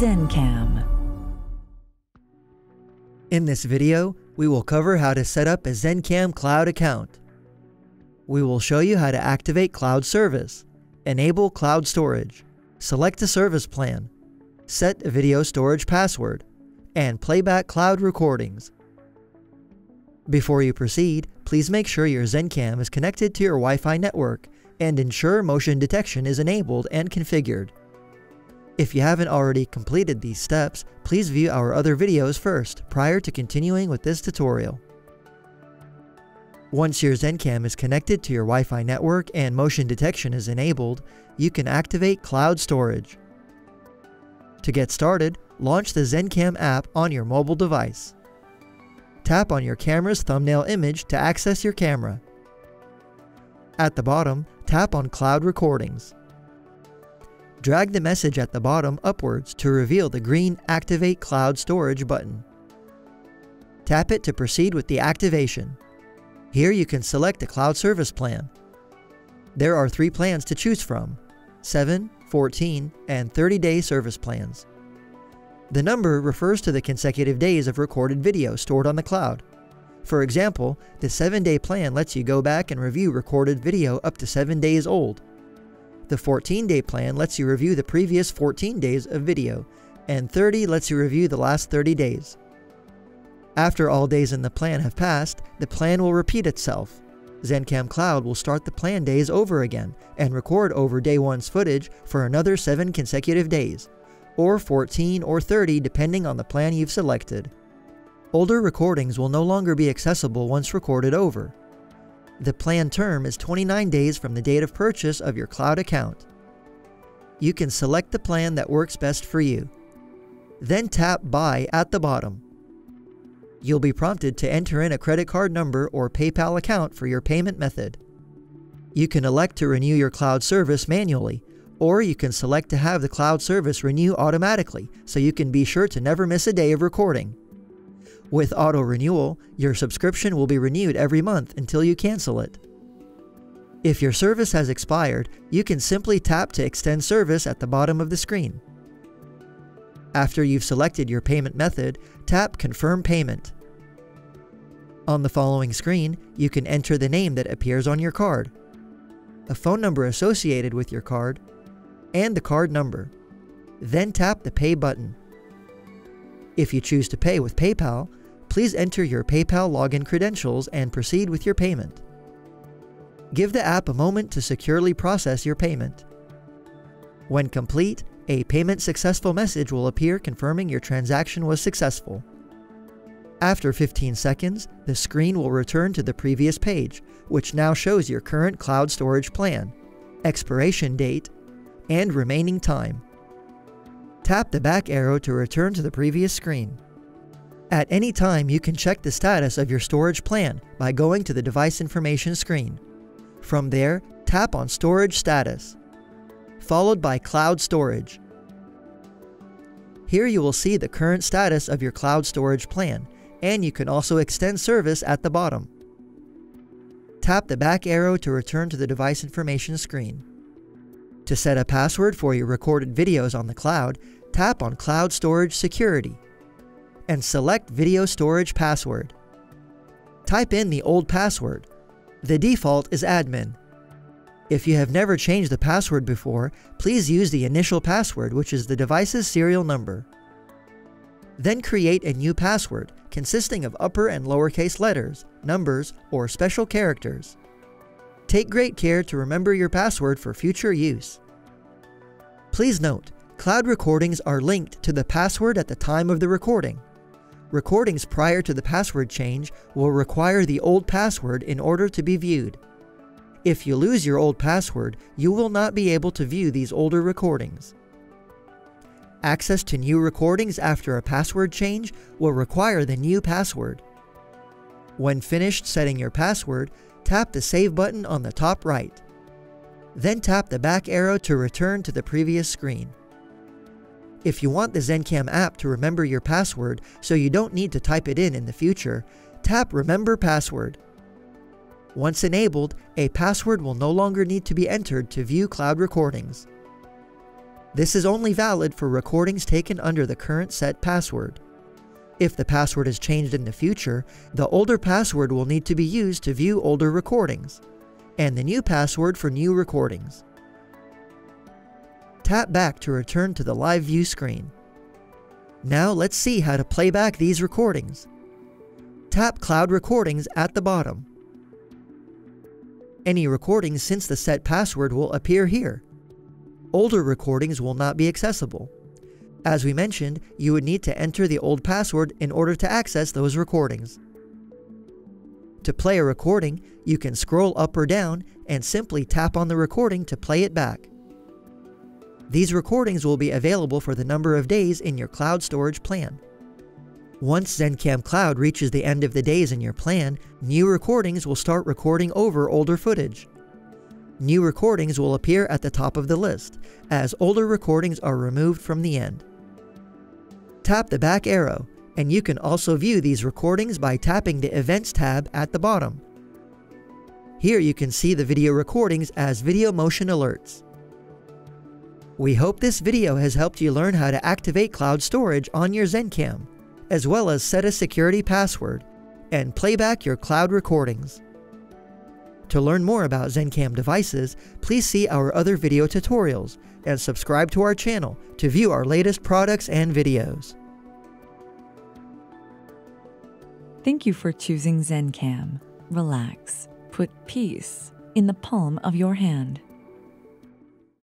ZenCam. In this video, we will cover how to set up a ZenCam Cloud account. We will show you how to activate cloud service, enable cloud storage, select a service plan, set a video storage password, and playback cloud recordings. Before you proceed, please make sure your ZenCam is connected to your Wi-Fi network and ensure motion detection is enabled and configured. If you haven't already completed these steps, please view our other videos first prior to continuing with this tutorial. Once your ZenCam is connected to your Wi-Fi network and motion detection is enabled, you can activate cloud storage. To get started, launch the ZenCam app on your mobile device. Tap on your camera's thumbnail image to access your camera. At the bottom, tap on Cloud Recordings. Drag the message at the bottom upwards to reveal the green Activate Cloud Storage button. Tap it to proceed with the activation. Here you can select a cloud service plan. There are three plans to choose from 7, 14, and 30 day service plans. The number refers to the consecutive days of recorded video stored on the cloud. For example, the 7 day plan lets you go back and review recorded video up to 7 days old. The 14 day plan lets you review the previous 14 days of video, and 30 lets you review the last 30 days. After all days in the plan have passed, the plan will repeat itself. ZenCam Cloud will start the plan days over again and record over day 1's footage for another 7 consecutive days, or 14 or 30 depending on the plan you've selected. Older recordings will no longer be accessible once recorded over. The plan term is 29 days from the date of purchase of your cloud account. You can select the plan that works best for you. Then tap Buy at the bottom. You'll be prompted to enter in a credit card number or PayPal account for your payment method. You can elect to renew your cloud service manually, or you can select to have the cloud service renew automatically so you can be sure to never miss a day of recording. With auto renewal, your subscription will be renewed every month until you cancel it. If your service has expired, you can simply tap to extend service at the bottom of the screen. After you've selected your payment method, tap Confirm Payment. On the following screen, you can enter the name that appears on your card, a phone number associated with your card, and the card number. Then tap the Pay button. If you choose to pay with PayPal, please enter your PayPal login credentials and proceed with your payment. Give the app a moment to securely process your payment. When complete, a payment successful message will appear confirming your transaction was successful. After 15 seconds, the screen will return to the previous page, which now shows your current cloud storage plan, expiration date, and remaining time. Tap the back arrow to return to the previous screen. At any time, you can check the status of your storage plan by going to the device information screen. From there, tap on Storage Status, followed by Cloud Storage. Here you will see the current status of your cloud storage plan, and you can also extend service at the bottom. Tap the back arrow to return to the device information screen. To set a password for your recorded videos on the cloud, tap on Cloud Storage Security and select Video Storage Password. Type in the old password. The default is admin. If you have never changed the password before, please use the initial password, which is the device's serial number. Then create a new password consisting of upper and lowercase letters, numbers, or special characters. Take great care to remember your password for future use. Please note, cloud recordings are linked to the password at the time of the recording. Recordings prior to the password change will require the old password in order to be viewed. If you lose your old password, you will not be able to view these older recordings. Access to new recordings after a password change will require the new password. When finished setting your password, tap the Save button on the top right. Then tap the back arrow to return to the previous screen. If you want the ZenCam app to remember your password so you don't need to type it in in the future, tap Remember Password. Once enabled, a password will no longer need to be entered to view cloud recordings. This is only valid for recordings taken under the current set password. If the password is changed in the future, the older password will need to be used to view older recordings, and the new password for new recordings. Tap back to return to the live view screen. Now let's see how to play back these recordings. Tap Cloud Recordings at the bottom. Any recordings since the set password will appear here. Older recordings will not be accessible. As we mentioned, you would need to enter the old password in order to access those recordings. To play a recording, you can scroll up or down and simply tap on the recording to play it back. These recordings will be available for the number of days in your cloud storage plan. Once ZenCam Cloud reaches the end of the days in your plan, new recordings will start recording over older footage. New recordings will appear at the top of the list, as older recordings are removed from the end. Tap the back arrow, and you can also view these recordings by tapping the Events tab at the bottom. Here you can see the video recordings as video motion alerts. We hope this video has helped you learn how to activate cloud storage on your ZenCam, as well as set a security password and play back your cloud recordings. To learn more about ZenCam devices, please see our other video tutorials and subscribe to our channel to view our latest products and videos. Thank you for choosing ZenCam. Relax. Put peace in the palm of your hand.